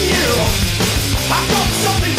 Superstar.